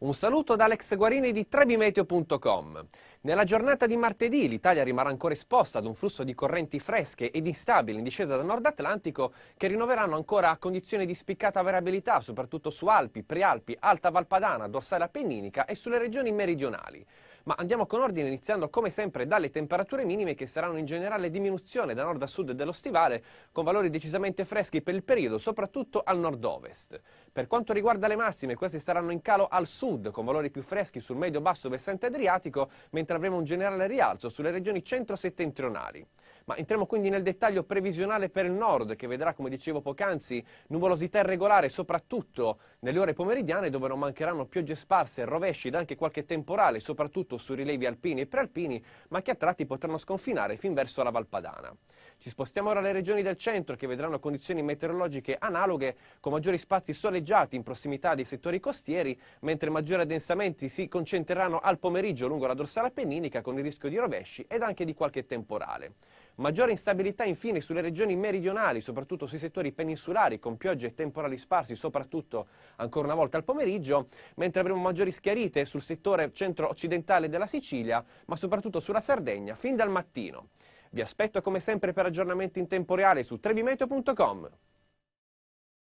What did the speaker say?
Un saluto da Alex Guarini di trebimeteo.com. Nella giornata di martedì l'Italia rimarrà ancora esposta ad un flusso di correnti fresche ed instabili in discesa dal nord Atlantico che rinnoveranno ancora condizioni di spiccata variabilità, soprattutto su Alpi, Prealpi, Alta Valpadana, dorsale appenninica e sulle regioni meridionali. Ma andiamo con ordine iniziando come sempre dalle temperature minime che saranno in generale diminuzione da nord a sud dello stivale con valori decisamente freschi per il periodo, soprattutto al nord-ovest. Per quanto riguarda le massime, queste saranno in calo al sud con valori più freschi sul medio-basso versante adriatico, mentre avremo un generale rialzo sulle regioni centro-settentrionali. Ma entriamo quindi nel dettaglio previsionale per il nord, che vedrà, come dicevo poc'anzi, nuvolosità irregolare soprattutto nelle ore pomeridiane, dove non mancheranno piogge sparse, rovesci ed anche qualche temporale, soprattutto sui rilievi alpini e prealpini, ma che a tratti potranno sconfinare fin verso la Valpadana. Ci spostiamo ora alle regioni del centro, che vedranno condizioni meteorologiche analoghe, con maggiori spazi soleggiati in prossimità dei settori costieri, mentre maggiori addensamenti si concentreranno al pomeriggio lungo la dorsale appenninica, con il rischio di rovesci ed anche di qualche temporale. Maggiore instabilità infine sulle regioni meridionali, soprattutto sui settori peninsulari, con piogge e temporali sparsi, soprattutto ancora una volta al pomeriggio, mentre avremo maggiori schiarite sul settore centro-occidentale della Sicilia, ma soprattutto sulla Sardegna, fin dal mattino. Vi aspetto come sempre per aggiornamenti in tempo reale su trebimeteo.com.